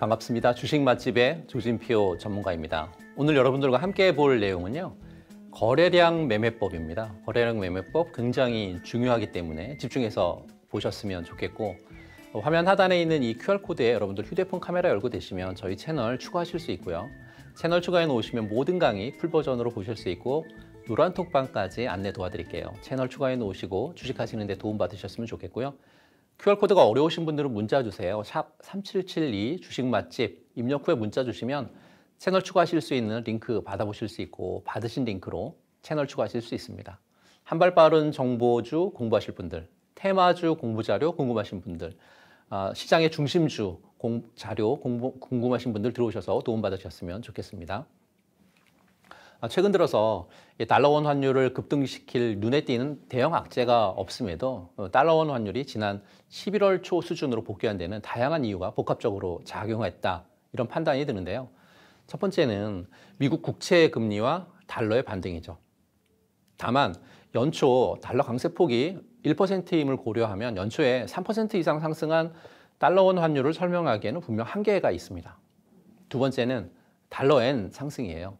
반갑습니다. 주식 맛집의 조진표 전문가입니다. 오늘 여러분들과 함께 볼 내용은요. 거래량 매매법입니다. 거래량 매매법 굉장히 중요하기 때문에 집중해서 보셨으면 좋겠고 화면 하단에 있는 이 QR코드에 여러분들 휴대폰 카메라 열고 되시면 저희 채널 추가하실 수 있고요. 채널 추가해 놓으시면 모든 강의 풀버전으로 보실 수 있고 노란 톡방까지 안내 도와드릴게요. 채널 추가해 놓으시고 주식하시는 데 도움 받으셨으면 좋겠고요. QR코드가 어려우신 분들은 문자 주세요. 샵 3772 주식 맛집 입력 후에 문자 주시면 채널 추가하실 수 있는 링크 받아보실 수 있고 받으신 링크로 채널 추가하실 수 있습니다. 한 발 빠른 정보주 공부하실 분들, 테마주 공부 자료 궁금하신 분들, 아, 시장의 중심주 공, 자료 공부, 궁금하신 분들 들어오셔서 도움 받으셨으면 좋겠습니다. 아, 최근 들어서 달러원 환율을 급등시킬 눈에 띄는 대형 악재가 없음에도 어, 달러원 환율이 지난 11월 초 수준으로 복귀한 데는 다양한 이유가 복합적으로 작용했다 이런 판단이 드는데요. 첫 번째는 미국 국채 금리와 달러의 반등이죠. 다만 연초 달러 강세폭이 1%임을 고려하면 연초에 3% 이상 상승한 달러원 환율을 설명하기에는 분명 한계가 있습니다. 두 번째는 달러엔 상승이에요.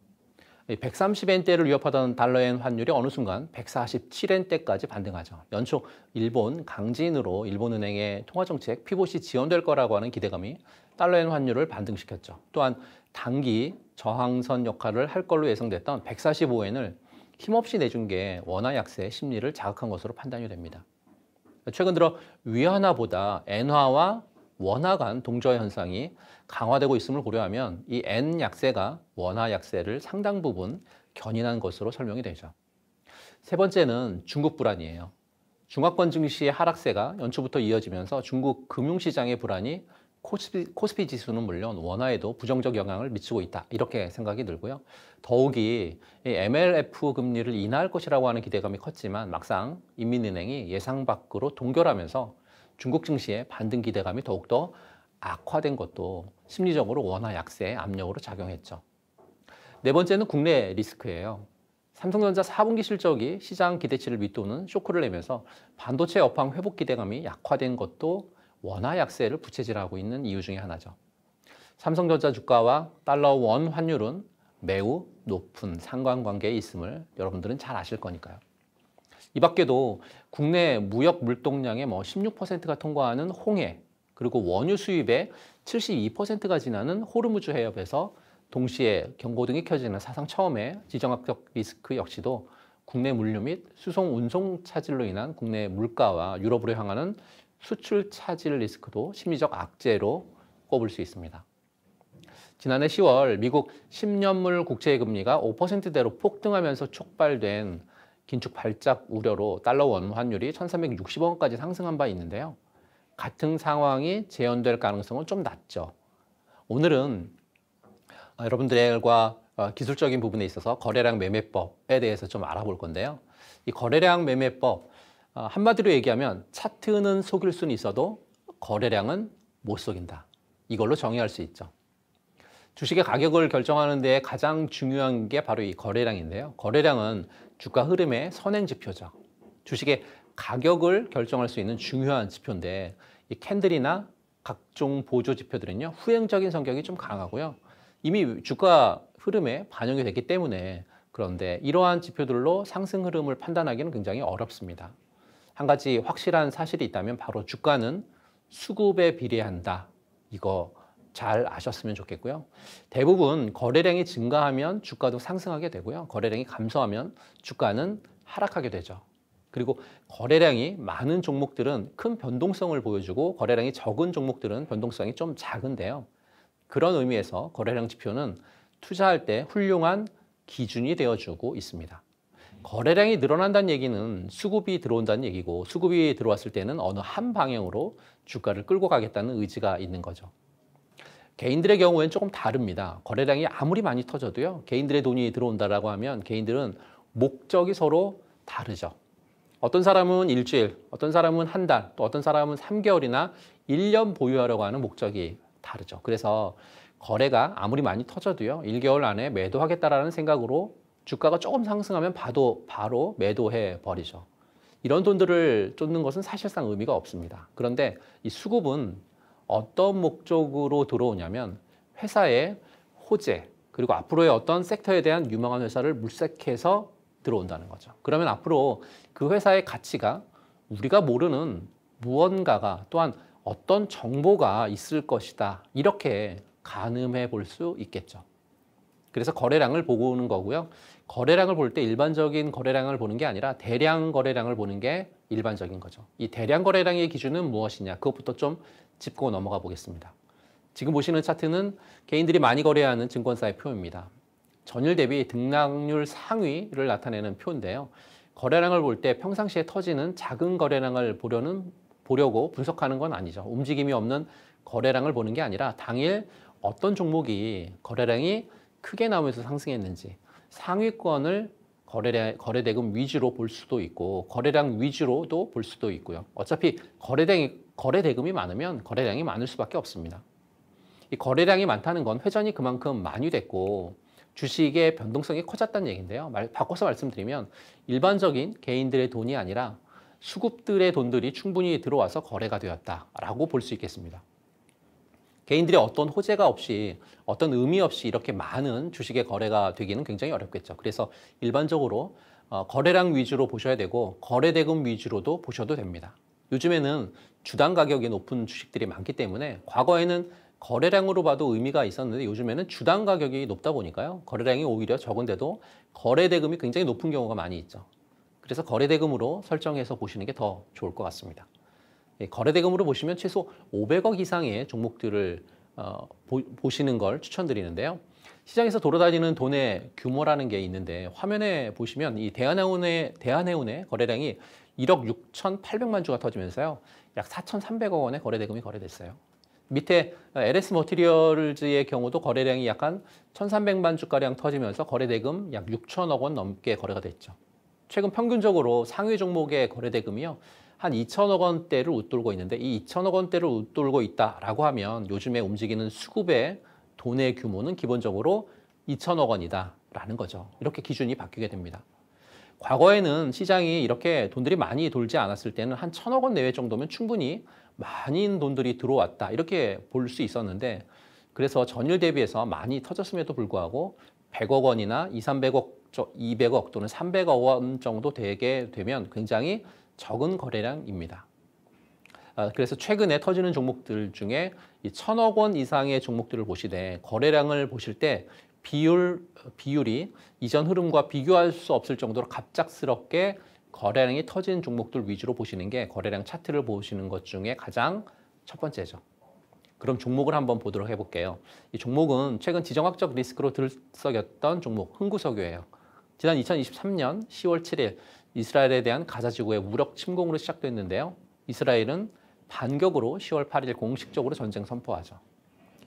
130엔대를 위협하던 달러엔 환율이 어느 순간 147엔대까지 반등하죠. 연초 일본 강진으로 일본은행의 통화정책 피봇이 지연될 거라고 하는 기대감이 달러엔 환율을 반등시켰죠. 또한 단기 저항선 역할을 할 걸로 예상됐던 145엔을 힘없이 내준 게 원화 약세 심리를 자극한 것으로 판단이 됩니다. 최근 들어 위안화보다 엔화와 원화 간 동저 현상이 강화되고 있음을 고려하면 이 N 약세가 원화 약세를 상당 부분 견인한 것으로 설명이 되죠. 세 번째는 중국 불안이에요. 중화권 증시의 하락세가 연초부터 이어지면서 중국 금융시장의 불안이 코스피, 코스피 지수는 물론 원화에도 부정적 영향을 미치고 있다. 이렇게 생각이 들고요. 더욱이 MLF 금리를 인하할 것이라고 하는 기대감이 컸지만 막상 인민은행이 예상 밖으로 동결하면서 중국 증시의 반등 기대감이 더욱더 악화된 것도 심리적으로 원화 약세의 압력으로 작용했죠. 네 번째는 국내 리스크예요. 삼성전자 4분기 실적이 시장 기대치를 밑도는 쇼크를 내면서 반도체 업황 회복 기대감이 약화된 것도 원화 약세를 부채질하고 있는 이유 중의 하나죠. 삼성전자 주가와 달러 원 환율은 매우 높은 상관관계에 있음을 여러분들은 잘 아실 거니까요. 이 밖에도 국내 무역 물동량의 뭐 16%가 통과하는 홍해 그리고 원유 수입의 72%가 지나는 호르무즈 해협에서 동시에 경고등이 켜지는 사상 처음의 지정학적 리스크 역시도 국내 물류 및 수송 운송 차질로 인한 국내 물가와 유럽으로 향하는 수출 차질 리스크도 심리적 악재로 꼽을 수 있습니다. 지난해 10월 미국 10년물 국채 금리가 5%대로 폭등하면서 촉발된 긴축 발작 우려로 달러 원 환율이 1360원까지 상승한 바 있는데요. 같은 상황이 재현될 가능성은 좀 낮죠. 오늘은 어, 여러분들과 어, 기술적인 부분에 있어서 거래량 매매법에 대해서 좀 알아볼 건데요. 이 거래량 매매법 어, 한마디로 얘기하면 차트는 속일 수는 있어도 거래량은 못 속인다. 이걸로 정의할 수 있죠. 주식의 가격을 결정하는 데 가장 중요한 게 바로 이 거래량인데요. 거래량은 주가 흐름의 선행 지표죠. 주식의 가격을 결정할 수 있는 중요한 지표인데 이 캔들이나 각종 보조 지표들은요 후행적인 성격이 좀 강하고요 이미 주가 흐름에 반영이 됐기 때문에 그런데 이러한 지표들로 상승 흐름을 판단하기는 굉장히 어렵습니다. 한 가지 확실한 사실이 있다면 바로 주가는 수급에 비례한다. 이거 잘 아셨으면 좋겠고요. 대부분 거래량이 증가하면 주가도 상승하게 되고요. 거래량이 감소하면 주가는 하락하게 되죠. 그리고 거래량이 많은 종목들은 큰 변동성을 보여주고 거래량이 적은 종목들은 변동성이 좀 작은데요. 그런 의미에서 거래량 지표는 투자할 때 훌륭한 기준이 되어주고 있습니다. 거래량이 늘어난다는 얘기는 수급이 들어온다는 얘기고 수급이 들어왔을 때는 어느 한 방향으로 주가를 끌고 가겠다는 의지가 있는 거죠. 개인들의 경우에는 조금 다릅니다. 거래량이 아무리 많이 터져도요. 개인들의 돈이 들어온다라고 하면 개인들은 목적이 서로 다르죠. 어떤 사람은 일주일, 어떤 사람은 한 달, 또 어떤 사람은 3개월이나 1년 보유하려고 하는 목적이 다르죠. 그래서 거래가 아무리 많이 터져도요. 1개월 안에 매도하겠다라는 생각으로 주가가 조금 상승하면 바로, 바로 매도해 버리죠. 이런 돈들을 쫓는 것은 사실상 의미가 없습니다. 그런데 이 수급은 어떤 목적으로 들어오냐면 회사의 호재 그리고 앞으로의 어떤 섹터에 대한 유망한 회사를 물색해서 들어온다는 거죠. 그러면 앞으로 그 회사의 가치가 우리가 모르는 무언가가 또한 어떤 정보가 있을 것이다. 이렇게 가늠해 볼 수 있겠죠. 그래서 거래량을 보고 오는 거고요. 거래량을 볼 때 일반적인 거래량을 보는 게 아니라 대량 거래량을 보는 게 일반적인 거죠. 이 대량 거래량의 기준은 무엇이냐? 그것부터 좀 짚고 넘어가 보겠습니다. 지금 보시는 차트는 개인들이 많이 거래하는 증권사의 표입니다. 전일 대비 등락률 상위를 나타내는 표인데요. 거래량을 볼 때 평상시에 터지는 작은 거래량을 보려는 보려고 분석하는 건 아니죠. 움직임이 없는 거래량을 보는 게 아니라 당일 어떤 종목이 거래량이 크게 나오면서 상승했는지 상위권을 거래량, 거래대금 위주로 볼 수도 있고 거래량 위주로도 볼 수도 있고요. 어차피 거래량이, 거래 대금이 많으면 거래량이 많을 수밖에 없습니다. 이 거래량이 많다는 건 회전이 그만큼 많이 됐고 주식의 변동성이 커졌다는 얘기인데요. 말, 바꿔서 말씀드리면 일반적인 개인들의 돈이 아니라 수급들의 돈들이 충분히 들어와서 거래가 되었다라고 볼 수 있겠습니다. 개인들이 어떤 호재가 없이 어떤 의미 없이 이렇게 많은 주식의 거래가 되기는 굉장히 어렵겠죠. 그래서 일반적으로 어, 거래량 위주로 보셔야 되고 거래대금 위주로도 보셔도 됩니다. 요즘에는 주당 가격이 높은 주식들이 많기 때문에 과거에는 거래량으로 봐도 의미가 있었는데 요즘에는 주당 가격이 높다 보니까요. 거래량이 오히려 적은데도 거래 대금이 굉장히 높은 경우가 많이 있죠. 그래서 거래 대금으로 설정해서 보시는 게 더 좋을 것 같습니다. 예, 거래 대금으로 보시면 최소 500억 이상의 종목들을 어, 보, 시는걸 추천드리는데요. 시장에서 돌아다니는 돈의 규모라는 게 있는데 화면에 보시면 이 대한해운의 대한해운의 거래량이 1억 6,800만 주가 터지면서요. 약 4,300억 원의 거래 대금이 거래됐어요. 밑에 LS 머티리얼즈의 경우도 거래량이 약간 1,300만 주가량 터지면서 거래 대금 약 6천억 원 넘게 거래가 됐죠. 최근 평균적으로 상위 종목의 거래 대금이요. 한 2천억 원대를 웃돌고 있는데 이 2천억 원대를 웃돌고 있다라고 하면 요즘에 움직이는 수급의 돈의 규모는 기본적으로 2천억 원이다라는 거죠. 이렇게 기준이 바뀌게 됩니다. 과거에는 시장이 이렇게 돈들이 많이 돌지 않았을 때는 한 천억 원 내외 정도면 충분히 많은 돈들이 들어왔다 이렇게 볼 수 있었는데 그래서 전일 대비해서 많이 터졌음에도 불구하고 100억 원이나 2, 300억, 200억 또는 300억 원 정도 되게 되면 굉장히 적은 거래량입니다. 아, 그래서 최근에 터지는 종목들 중에 이 천억 원 이상의 종목들을 보시되 거래량을 보실 때 비율 비율이 이전 흐름과 비교할 수 없을 정도로 갑작스럽게 거래량이 터진 종목들 위주로 보시는 게 거래량 차트를 보시는 것 중에 가장 첫 번째죠. 그럼 종목을 한번 보도록 해볼게요. 이 종목은 최근 지정학적 리스크로 들썩였던 종목 흥구석유예요. 지난 2023년 10월 7일 이스라엘에 대한 가자 지구의 무력 침공으로 시작됐는데요. 이스라엘은 반격으로 10월 8일 공식적으로 전쟁 선포하죠.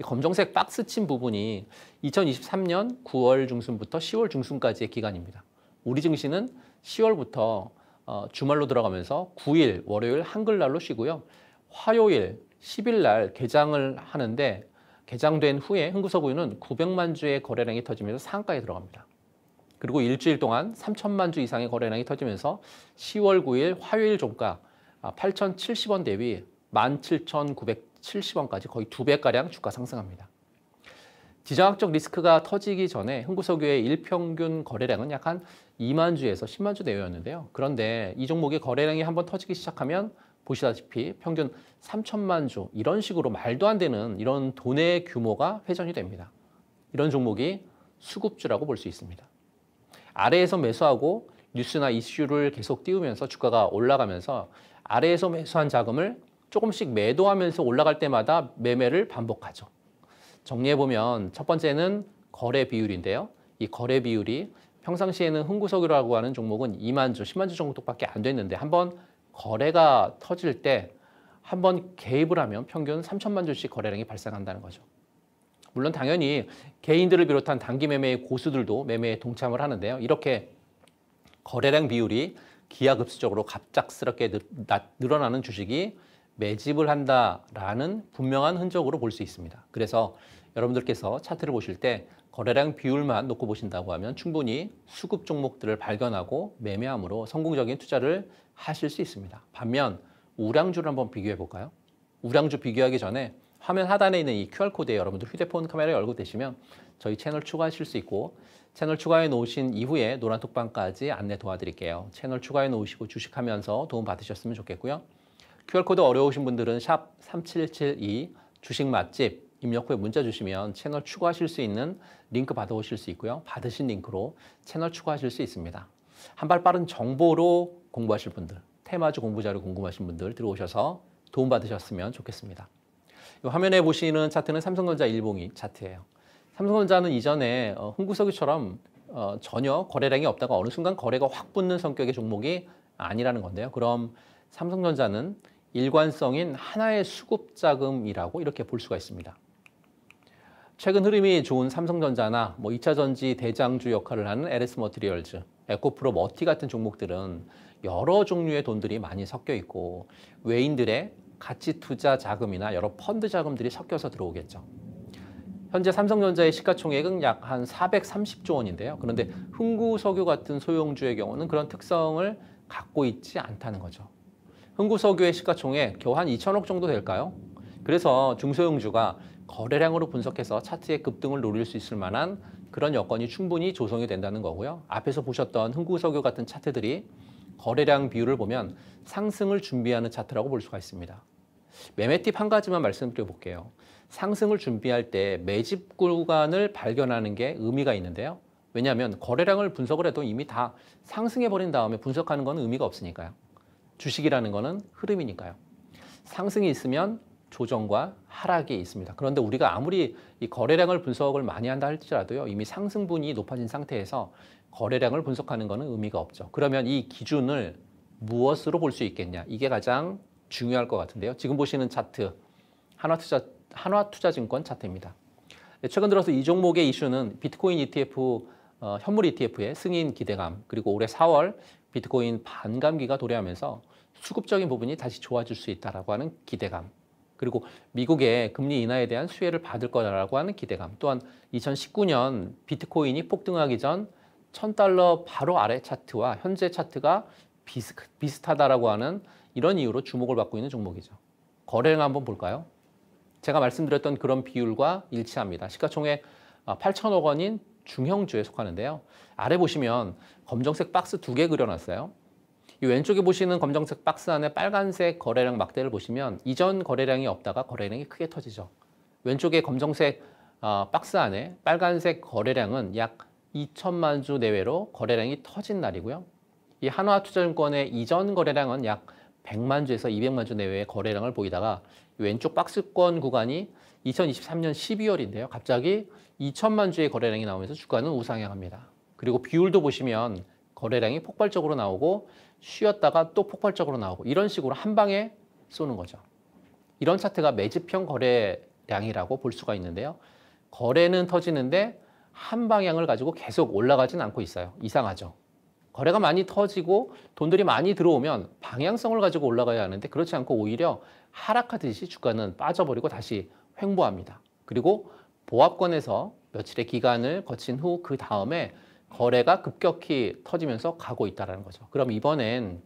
이 검정색 박스 친 부분이 2023년 9월 중순부터 10월 중순까지의 기간입니다. 우리 증시는 10월부터 어, 주말로 들어가면서 9일 월요일 한글날로 쉬고요. 화요일 10일 날 개장을 하는데 개장된 후에 흥구서구유는 900만 주의 거래량이 터지면서 상가에 들어갑니다. 그리고 일주일 동안 3천만 주 이상의 거래량이 터지면서 10월 9일 화요일 종가 8,070원 아, 대비 17,970원까지 거의 두 배가량 주가 상승합니다. 지정학적 리스크가 터지기 전에 흥구석유의 일평균 거래량은 약 한 2만 주에서 10만 주 내외였는데요. 그런데 이 종목의 거래량이 한번 터지기 시작하면 보시다시피 평균 3천만 주 이런 식으로 말도 안 되는 이런 돈의 규모가 회전이 됩니다. 이런 종목이 수급주라고 볼 수 있습니다. 아래에서 매수하고 뉴스나 이슈를 계속 띄우면서 주가가 올라가면서 아래에서 매수한 자금을 조금씩 매도하면서 올라갈 때마다 매매를 반복하죠. 정리해보면 첫 번째는 거래 비율인데요. 이 거래 비율이 평상시에는 흥구석이라고 하는 종목은 2만 주, 10만 주 정도밖에 안 됐는데 한번 거래가 터질 때 한번 개입을 하면 평균 3천만 주씩 거래량이 발생한다는 거죠. 물론 당연히 개인들을 비롯한 단기 매매의 고수들도 매매에 동참을 하는데요. 이렇게 거래량 비율이 기하급수적으로 갑작스럽게 늘어나는 주식이 매집을 한다라는 분명한 흔적으로 볼 수 있습니다. 그래서 여러분들께서 차트를 보실 때 거래량 비율만 놓고 보신다고 하면 충분히 수급 종목들을 발견하고 매매함으로 성공적인 투자를 하실 수 있습니다. 반면 우량주를 한번 비교해 볼까요? 우량주 비교하기 전에 화면 하단에 있는 이 QR코드에 여러분들 휴대폰 카메라 열고 대시면 저희 채널 추가하실 수 있고 채널 추가해 놓으신 이후에 노란톡방까지 안내 도와드릴게요. 채널 추가해 놓으시고 주식하면서 도움 받으셨으면 좋겠고요. QR코드 어려우신 분들은 샵 3772 주식 맛집 입력 후에 문자 주시면 채널 추가하실 수 있는 링크 받아오실 수 있고요. 받으신 링크로 채널 추가하실 수 있습니다. 한 발 빠른 정보로 공부하실 분들, 테마주 공부 자료 궁금하신 분들 들어오셔서 도움 받으셨으면 좋겠습니다. 이 화면에 보시는 차트는 삼성전자 일봉이 차트예요. 삼성전자는 이전에 어, 흥구석유처럼 어, 전혀 거래량이 없다가 어느 순간 거래가 확 붙는 성격의 종목이 아니라는 건데요. 그럼 삼성전자는 일관성인 하나의 수급 자금이라고 이렇게 볼 수가 있습니다. 최근 흐름이 좋은 삼성전자나 뭐 2차 전지 대장주 역할을 하는 LS 머티리얼즈, 에코프로 머티 같은 종목들은 여러 종류의 돈들이 많이 섞여 있고 외인들의 가치 투자 자금이나 여러 펀드 자금들이 섞여서 들어오겠죠. 현재 삼성전자의 시가총액은 약 한 430조 원인데요. 그런데 흥구석유 같은 소형주의 경우는 그런 특성을 갖고 있지 않다는 거죠. 흥구석유의 시가총액 겨우 한 2천억 정도 될까요? 그래서 중소형주가 거래량으로 분석해서 차트의 급등을 노릴 수 있을 만한 그런 여건이 충분히 조성이 된다는 거고요. 앞에서 보셨던 흥구석유 같은 차트들이 거래량 비율을 보면 상승을 준비하는 차트라고 볼 수가 있습니다. 매매 팁 한 가지만 말씀드려 볼게요. 상승을 준비할 때 매집 구간을 발견하는 게 의미가 있는데요. 왜냐하면 거래량을 분석을 해도 이미 다 상승해 버린 다음에 분석하는 건 의미가 없으니까요. 주식이라는 거는 흐름이니까요. 상승이 있으면 조정과 하락이 있습니다. 그런데 우리가 아무리 이 거래량을 분석을 많이 한다 할지라도요. 이미 상승분이 높아진 상태에서 거래량을 분석하는 것은 의미가 없죠. 그러면 이 기준을 무엇으로 볼 수 있겠냐? 이게 가장 중요할 것 같은데요. 지금 보시는 차트 한화투자 한화투자증권 차트입니다. 네, 최근 들어서 이 종목의 이슈는 비트코인 ETF 어, 현물 ETF의 승인 기대감 그리고 올해 4월 비트코인 반감기가 도래하면서 수급적인 부분이 다시 좋아질 수 있다라고 하는 기대감 그리고 미국의 금리 인하에 대한 수혜를 받을 거라고 하는 기대감 또한 2019년 비트코인이 폭등하기 전 1000달러 바로 아래 차트와 현재 차트가 비슷, 비슷하다라고 하는 이런 이유로 주목을 받고 있는 종목이죠. 거래량 한번 볼까요? 제가 말씀드렸던 그런 비율과 일치합니다. 시가총액 8천억 원인 중형주에 속하는데요. 아래 보시면 검정색 박스 두 개 그려놨어요. 이 왼쪽에 보시는 검정색 박스 안에 빨간색 거래량 막대를 보시면 이전 거래량이 없다가 거래량이 크게 터지죠. 왼쪽에 검정색 어, 박스 안에 빨간색 거래량은 약 2천만 주 내외로 거래량이 터진 날이고요. 이 한화투자증권의 이전 거래량은 약 100만 주에서 200만 주 내외의 거래량을 보이다가 왼쪽 박스권 구간이 2023년 12월인데요. 갑자기 2천만 주의 거래량이 나오면서 주가는 우상향합니다. 그리고 비율도 보시면 거래량이 폭발적으로 나오고 쉬었다가 또 폭발적으로 나오고 이런 식으로 한 방에 쏘는 거죠. 이런 차트가 매집형 거래량이라고 볼 수가 있는데요. 거래는 터지는데 한 방향을 가지고 계속 올라가진 않고 있어요. 이상하죠. 거래가 많이 터지고 돈들이 많이 들어오면 방향성을 가지고 올라가야 하는데 그렇지 않고 오히려 하락하듯이 주가는 빠져버리고 다시 횡보합니다. 그리고 보합권에서 며칠의 기간을 거친 후 그 다음에 거래가 급격히 터지면서 가고 있다는 거죠. 그럼 이번엔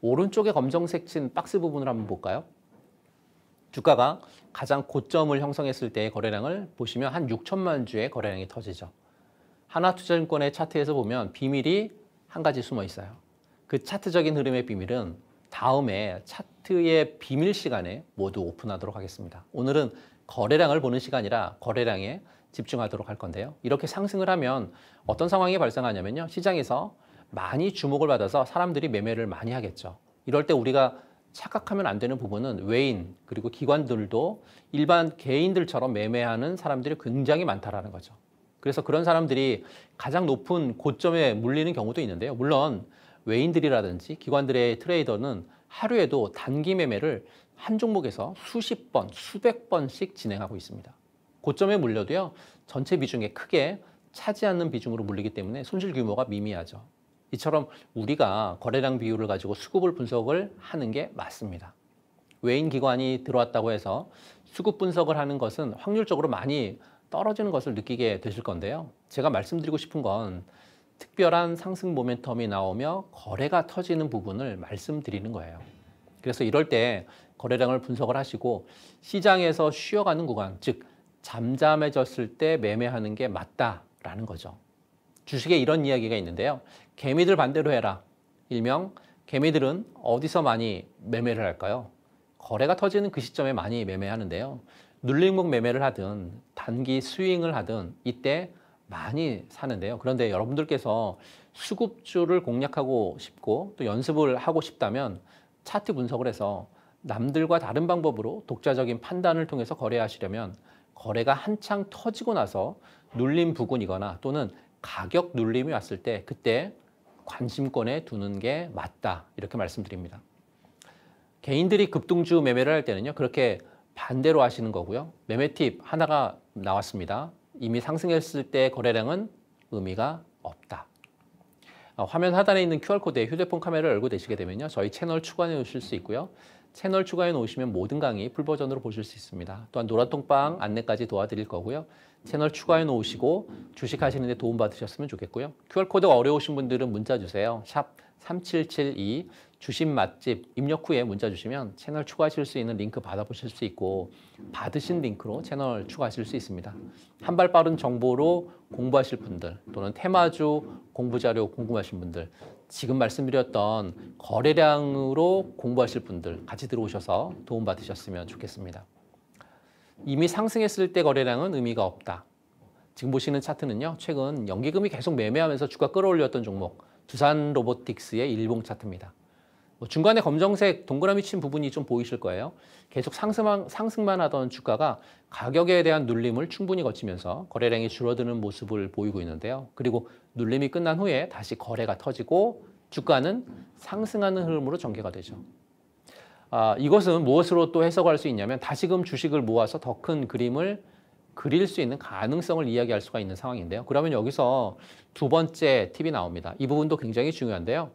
오른쪽에 검정색 친 박스 부분을 한번 볼까요? 주가가 가장 고점을 형성했을 때의 거래량을 보시면 한 6천만 주의 거래량이 터지죠. 하나투자증권의 차트에서 보면 비밀이 한 가지 숨어 있어요. 그 차트적인 흐름의 비밀은 다음에 차트의 비밀 시간에 모두 오픈하도록 하겠습니다. 오늘은 거래량을 보는 시간이라 거래량에 집중하도록 할 건데요. 이렇게 상승을 하면 어떤 상황이 발생하냐면요. 시장에서 많이 주목을 받아서 사람들이 매매를 많이 하겠죠. 이럴 때 우리가 착각하면 안 되는 부분은 외인 그리고 기관들도 일반 개인들처럼 매매하는 사람들이 굉장히 많다라는 거죠. 그래서 그런 사람들이 가장 높은 고점에 물리는 경우도 있는데요. 물론 외인들이라든지 기관들의 트레이더는 하루에도 단기 매매를 한 종목에서 수십 번, 수백 번씩 진행하고 있습니다. 고점에 물려도요, 전체 비중에 크게 차지 않는 비중으로 물리기 때문에 손실 규모가 미미하죠. 이처럼 우리가 거래량 비율을 가지고 수급을 분석을 하는 게 맞습니다. 외인 기관이 들어왔다고 해서 수급 분석을 하는 것은 확률적으로 많이 떨어지는 것을 느끼게 되실 건데요. 제가 말씀드리고 싶은 건 특별한 상승 모멘텀이 나오며 거래가 터지는 부분을 말씀드리는 거예요. 그래서 이럴 때 거래량을 분석을 하시고 시장에서 쉬어가는 구간, 즉 잠잠해졌을 때 매매하는 게 맞다라는 거죠. 주식에 이런 이야기가 있는데요. 개미들 반대로 해라. 일명 개미들은 어디서 많이 매매를 할까요? 거래가 터지는 그 시점에 많이 매매하는데요. 눌림목 매매를 하든 단기 스윙을 하든 이때 많이 사는데요. 그런데 여러분들께서 수급주를 공략하고 싶고 또 연습을 하고 싶다면 차트 분석을 해서 남들과 다른 방법으로 독자적인 판단을 통해서 거래하시려면 거래가 한창 터지고 나서 눌림 부근이거나 또는 가격 눌림이 왔을 때 그때 관심권에 두는 게 맞다 이렇게 말씀드립니다. 개인들이 급등주 매매를 할 때는요 그렇게 반대로 하시는 거고요. 매매 팁 하나가 나왔습니다. 이미 상승했을 때 거래량은 의미가 없다. 어, 화면 하단에 있는 QR코드에 휴대폰 카메라를 열고 대시게 되면요. 저희 채널 추가해 놓으실 수 있고요. 채널 추가해 놓으시면 모든 강의 full 버전으로 보실 수 있습니다. 또한 노란톡방 안내까지 도와드릴 거고요. 채널 추가해 놓으시고 주식하시는 데 도움 받으셨으면 좋겠고요. QR코드가 어려우신 분들은 문자 주세요. 샵 3772 주식 맛집 입력 후에 문자 주시면 채널 추가하실 수 있는 링크 받아보실 수 있고 받으신 링크로 채널 추가하실 수 있습니다. 한 발 빠른 정보로 공부하실 분들 또는 테마주 공부 자료 궁금하신 분들 지금 말씀드렸던 거래량으로 공부하실 분들 같이 들어오셔서 도움 받으셨으면 좋겠습니다. 이미 상승했을 때 거래량은 의미가 없다. 지금 보시는 차트는요. 최근 연기금이 계속 매매하면서 주가 끌어올렸던 종목 두산 로보틱스의 일봉 차트입니다. 뭐 중간에 검정색 동그라미 친 부분이 좀 보이실 거예요. 계속 상승만, 상승만 하던 주가가 가격에 대한 눌림을 충분히 거치면서 거래량이 줄어드는 모습을 보이고 있는데요. 그리고 눌림이 끝난 후에 다시 거래가 터지고 주가는 상승하는 흐름으로 전개가 되죠. 아, 이것은 무엇으로 또 해석할 수 있냐면 다시금 주식을 모아서 더 큰 그림을 그릴 수 있는 가능성을 이야기할 수가 있는 상황인데요. 그러면 여기서 두 번째 팁이 나옵니다. 이 부분도 굉장히 중요한데요.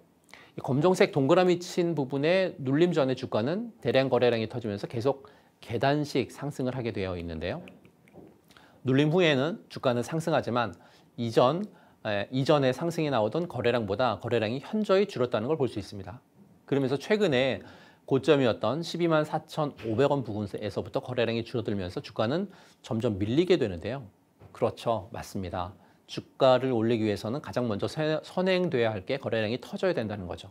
검정색 동그라미 친 부분에 눌림 전에 주가는 대량 거래량이 터지면서 계속 계단식 상승을 하게 되어 있는데요. 눌림 후에는 주가는 상승하지만 이전 에, 이전에 상승이 나오던 거래량보다 거래량이 현저히 줄었다는 걸 볼 수 있습니다. 그러면서 최근에 고점이었던 12만 4,500원 부근에서부터 거래량이 줄어들면서 주가는 점점 밀리게 되는데요. 그렇죠. 맞습니다. 주가를 올리기 위해서는 가장 먼저 선행돼야 할 게 거래량이 터져야 된다는 거죠.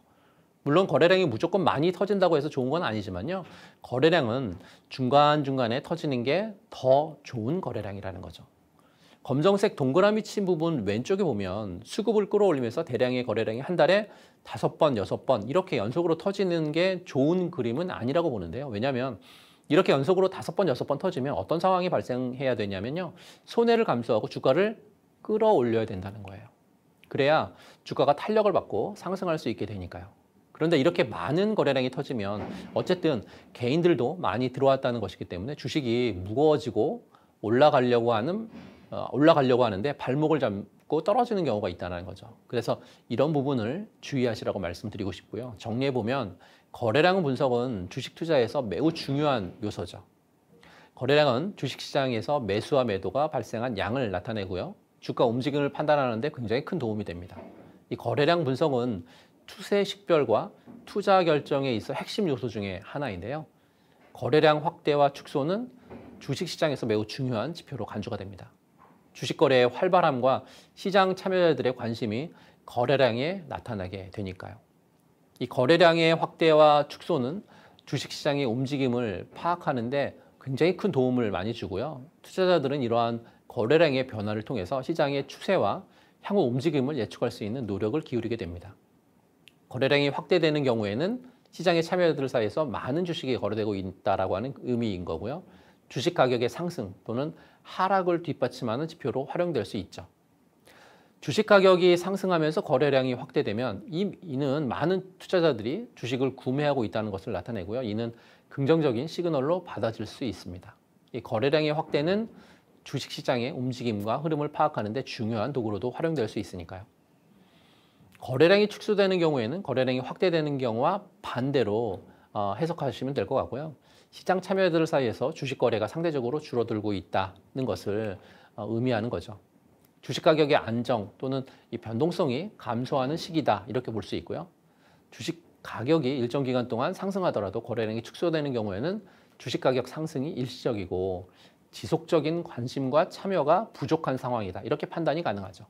물론 거래량이 무조건 많이 터진다고 해서 좋은 건 아니지만요. 거래량은 중간중간에 터지는 게 더 좋은 거래량이라는 거죠. 검정색 동그라미 친 부분 왼쪽에 보면 수급을 끌어올리면서 대량의 거래량이 한 달에 다섯 번, 여섯 번 이렇게 연속으로 터지는 게 좋은 그림은 아니라고 보는데요. 왜냐하면 이렇게 연속으로 다섯 번, 여섯 번 터지면 어떤 상황이 발생해야 되냐면요. 손해를 감수하고 주가를 끌어올려야 된다는 거예요. 그래야 주가가 탄력을 받고 상승할 수 있게 되니까요. 그런데 이렇게 많은 거래량이 터지면 어쨌든 개인들도 많이 들어왔다는 것이기 때문에 주식이 무거워지고 올라가려고 하는 어, 올라가려고 하는데 발목을 잡고 떨어지는 경우가 있다는 거죠. 그래서 이런 부분을 주의하시라고 말씀드리고 싶고요. 정리해 보면 거래량 분석은 주식 투자에서 매우 중요한 요소죠. 거래량은 주식시장에서 매수와 매도가 발생한 양을 나타내고요. 주가 움직임을 판단하는데 굉장히 큰 도움이 됩니다. 이 거래량 분석은 투세 식별과 투자 결정에 있어 핵심 요소 중에 하나인데요. 거래량 확대와 축소는 주식시장에서 매우 중요한 지표로 간주가 됩니다. 주식 거래의 활발함과 시장 참여자들의 관심이 거래량에 나타나게 되니까요. 이 거래량의 확대와 축소는 주식 시장의 움직임을 파악하는데 굉장히 큰 도움을 많이 주고요. 투자자들은 이러한 거래량의 변화를 통해서 시장의 추세와 향후 움직임을 예측할 수 있는 노력을 기울이게 됩니다. 거래량이 확대되는 경우에는 시장의 참여자들 사이에서 많은 주식이 거래되고 있다라고 하는 의미인 거고요. 주식 가격의 상승 또는 하락을 뒷받침하는 지표로 활용될 수 있죠. 주식 가격이 상승하면서 거래량이 확대되면 이, 이는 많은 투자자들이 주식을 구매하고 있다는 것을 나타내고요. 이는 긍정적인 시그널로 받아질 수 있습니다. 이 거래량의 확대는 주식 시장의 움직임과 흐름을 파악하는 데 중요한 도구로도 활용될 수 있으니까요. 거래량이 축소되는 경우에는 거래량이 확대되는 경우와 반대로 어, 해석하시면 될 것 같고요. 시장 참여자들 사이에서 주식 거래가 상대적으로 줄어들고 있다는 것을 어, 의미하는 거죠. 주식 가격의 안정 또는 이 변동성이 감소하는 시기다 이렇게 볼 수 있고요. 주식 가격이 일정 기간 동안 상승하더라도 거래량이 축소되는 경우에는 주식 가격 상승이 일시적이고 지속적인 관심과 참여가 부족한 상황이다. 이렇게 판단이 가능하죠.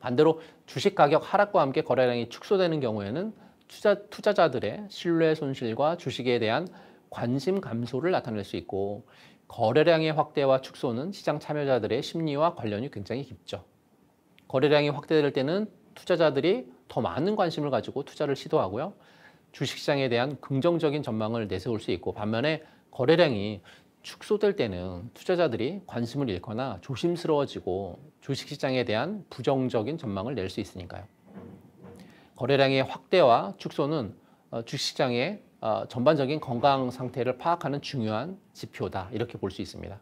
반대로 주식 가격 하락과 함께 거래량이 축소되는 경우에는 투자, 투자자들의 신뢰 손실과 주식에 대한 관심 감소를 나타낼 수 있고 거래량의 확대와 축소는 시장 참여자들의 심리와 관련이 굉장히 깊죠. 거래량이 확대될 때는 투자자들이 더 많은 관심을 가지고 투자를 시도하고요. 주식시장에 대한 긍정적인 전망을 내세울 수 있고 반면에 거래량이 축소될 때는 투자자들이 관심을 잃거나 조심스러워지고 주식시장에 대한 부정적인 전망을 낼 수 있으니까요. 거래량의 확대와 축소는 어, 주식시장의 어, 전반적인 건강 상태를 파악하는 중요한 지표다 이렇게 볼 수 있습니다.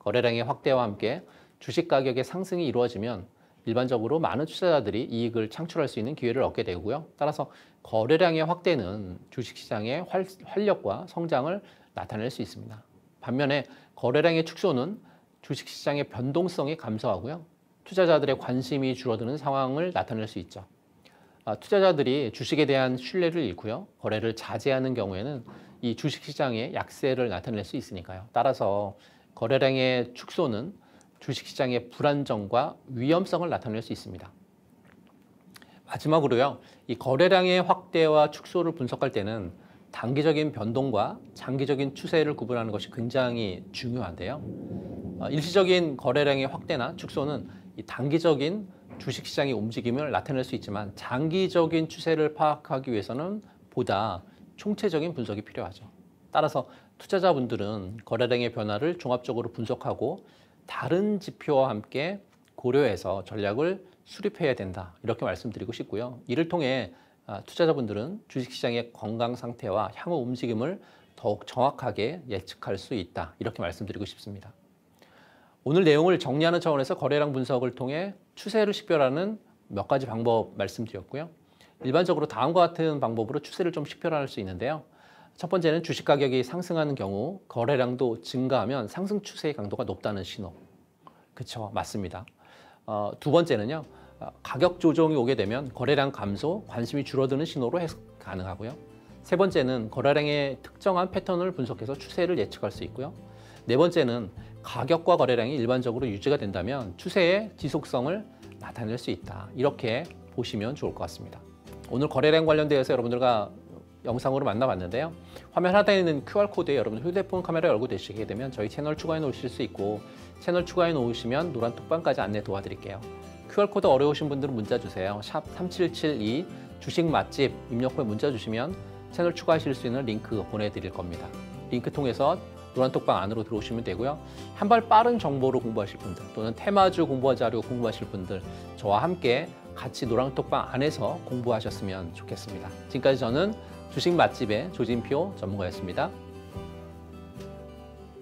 거래량의 확대와 함께 주식 가격의 상승이 이루어지면 일반적으로 많은 투자자들이 이익을 창출할 수 있는 기회를 얻게 되고요. 따라서 거래량의 확대는 주식시장의 활력과 성장을 나타낼 수 있습니다. 반면에 거래량의 축소는 주식시장의 변동성이 감소하고요. 투자자들의 관심이 줄어드는 상황을 나타낼 수 있죠. 아, 투자자들이 주식에 대한 신뢰를 잃고요. 거래를 자제하는 경우에는 이 주식시장의 약세를 나타낼 수 있으니까요. 따라서 거래량의 축소는 주식시장의 불안정과 위험성을 나타낼 수 있습니다. 마지막으로요. 이 거래량의 확대와 축소를 분석할 때는 단기적인 변동과 장기적인 추세를 구분하는 것이 굉장히 중요한데요. 아, 일시적인 거래량의 확대나 축소는 이 단기적인 주식시장의 움직임을 나타낼 수 있지만 장기적인 추세를 파악하기 위해서는 보다 총체적인 분석이 필요하죠. 따라서 투자자분들은 거래량의 변화를 종합적으로 분석하고 다른 지표와 함께 고려해서 전략을 수립해야 된다. 이렇게 말씀드리고 싶고요. 이를 통해 아, 투자자분들은 주식시장의 건강 상태와 향후 움직임을 더욱 정확하게 예측할 수 있다. 이렇게 말씀드리고 싶습니다. 오늘 내용을 정리하는 차원에서 거래량 분석을 통해 추세를 식별하는 몇 가지 방법 말씀드렸고요. 일반적으로 다음과 같은 방법으로 추세를 좀 식별할 수 있는데요. 첫 번째는 주식 가격이 상승하는 경우 거래량도 증가하면 상승 추세의 강도가 높다는 신호. 그렇죠, 맞습니다. 어, 두 번째는요. 어, 가격 조정이 오게 되면 거래량 감소, 관심이 줄어드는 신호로 해석 가능하고요. 세 번째는 거래량의 특정한 패턴을 분석해서 추세를 예측할 수 있고요. 네 번째는 가격과 거래량이 일반적으로 유지가 된다면 추세의 지속성을 나타낼 수 있다. 이렇게 보시면 좋을 것 같습니다. 오늘 거래량 관련되어서 여러분들과 영상으로 만나봤는데요. 화면 하단에 있는 QR코드에 여러분 휴대폰 카메라 열고 대시게 되면 저희 채널 추가해 놓으실 수 있고 채널 추가해 놓으시면 노란 톡방까지 안내 도와드릴게요. QR코드 어려우신 분들은 문자 주세요. 샵 3772 주식 맛집 입력 후에 문자 주시면 채널 추가하실 수 있는 링크 보내드릴 겁니다. 링크 통해서 노란톡방 안으로 들어오시면 되고요. 한 발 빠른 정보로 공부하실 분들 또는 테마주 공부하자료 공부하실 분들 저와 함께 같이 노란톡방 안에서 공부하셨으면 좋겠습니다. 지금까지 저는 주식 맛집의 조진표 전문가였습니다.